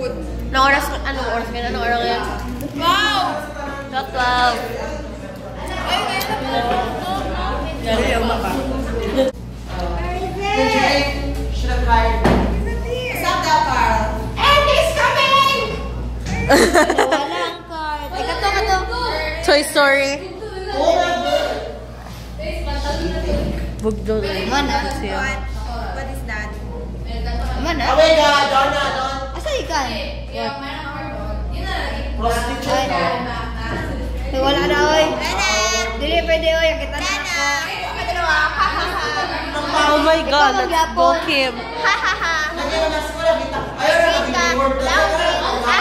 food. Anong oras, anong oras ngayon? Anong oras ngayon? Wow! Not 12. Dali, ang baka. Should have hired me. That, Carl. And he's coming! Walang card. Ay, kato, kato. Toy Story. Oh my God. Mana? What is that? Mana? Oh my God, Donna, Donna. Asa ikan? Prostitute, no? Ay, wala na, oy. Dili, pwede, oy. Ang kita na ako. Oh my God, let's go. Kim. Ha ha ha. Mo na sa wala, bita. Ayaw na, Rita, nag-reward na. Lauri.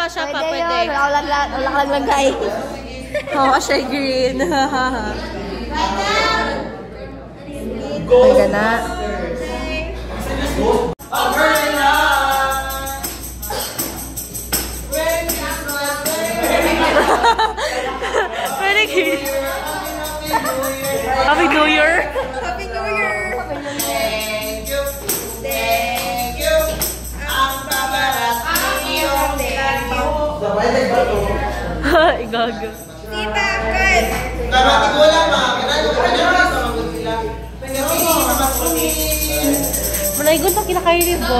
Pa, siya pa, Pwede pwede. yun. Wala ko laglag. Wala ko laglagay. Oo, siya green. Ay, gana. Pwede green. Happy New Year. Na ba ito? Igago. Tita, good! Kamati ko lang, ma. Kailan ko kailan ko sa mga sila. Naman ko ni... Manaygon pa kinakainin ko.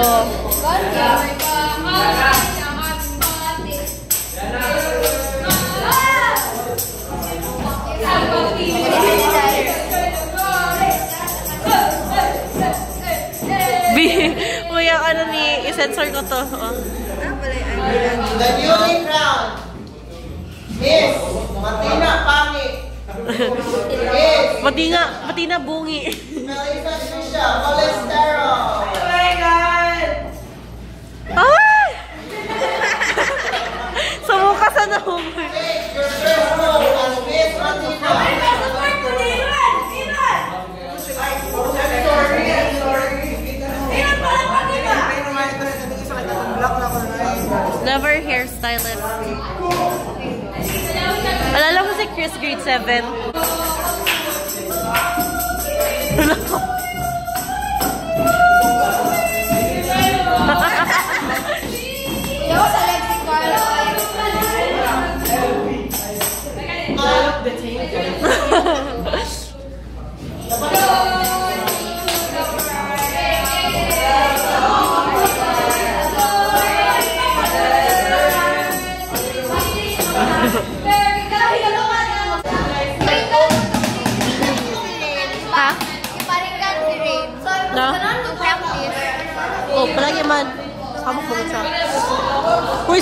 B, uy, ano ni, i-sensor ko to. Oh. Ah, pala yung ano. The newly crowned Miss Matina Pangi. Miss Pati nga, pati na bungi. Melissa Trisha Balestero. like Chris grade 7.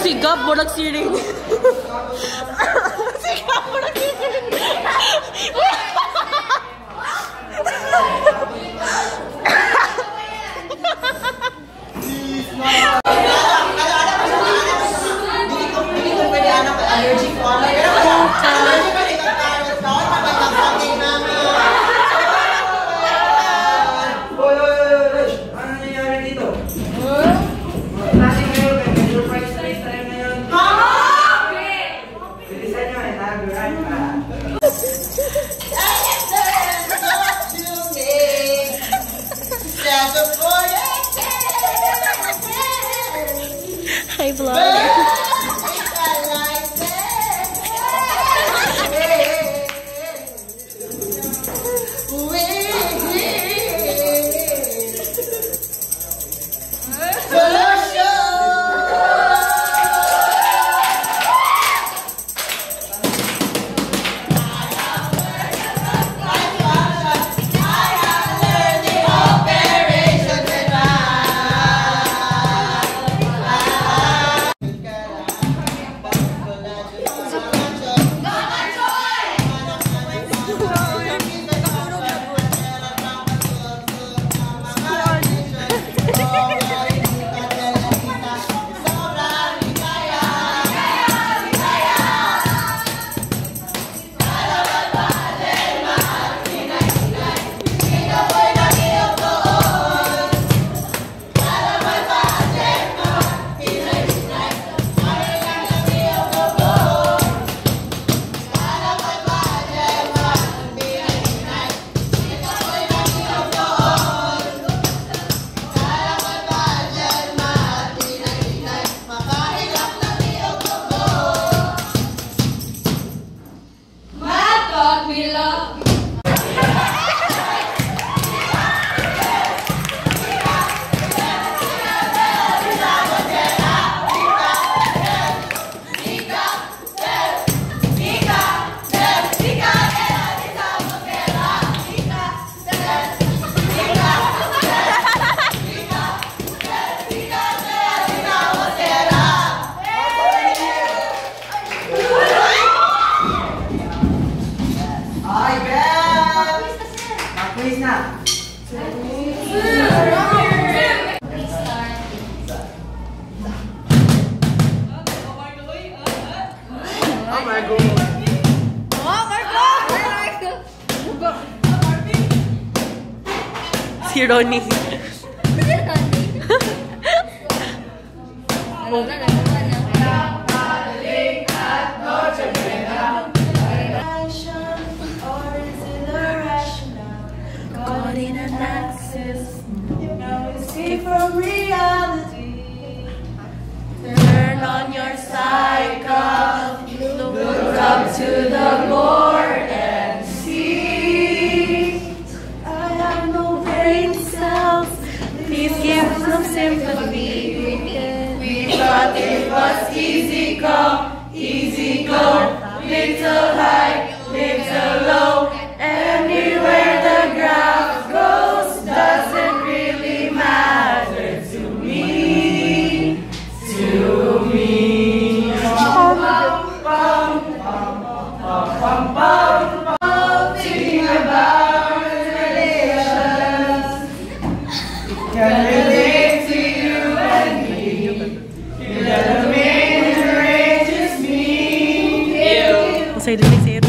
Uy, si Gab, mo nagsiring. God will Sironi. Caught in an. Turn on your cycle, look up to Tweede see it.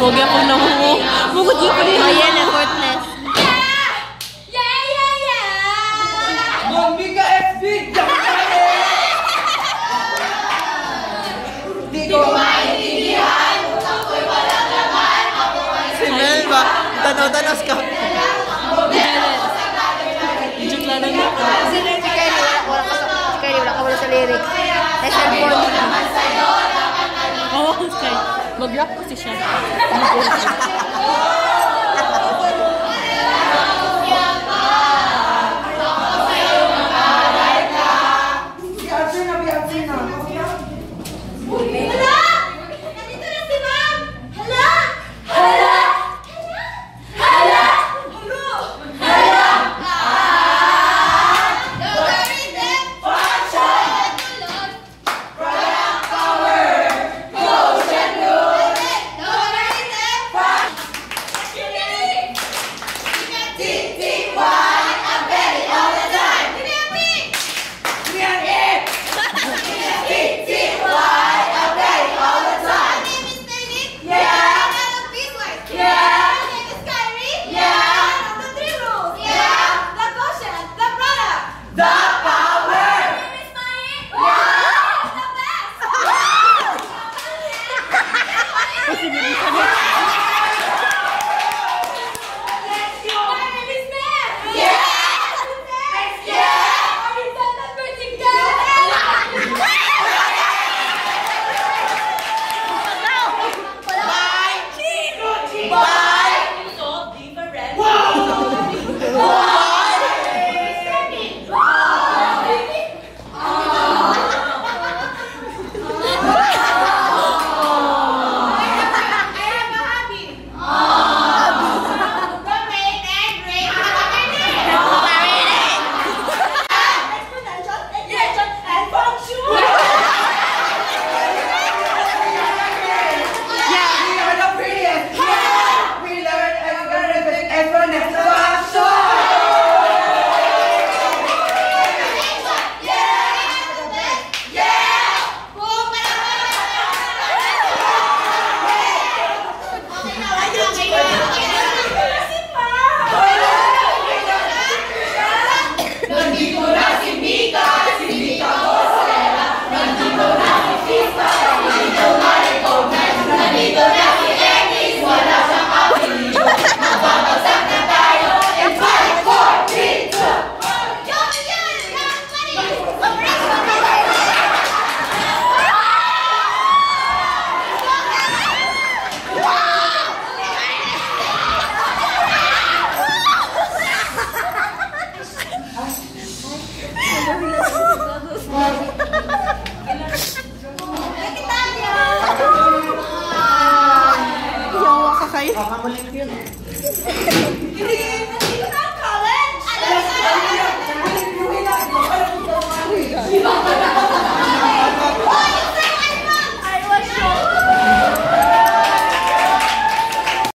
Effortless. Huwag ako na mo. Bukod yun pa rin. Mayel effortless. Bombi ka FB! Diyan ka eh! Di ko Si Mel ba? Tanaw-tanas ka. Mag-rap kasi siya. भाई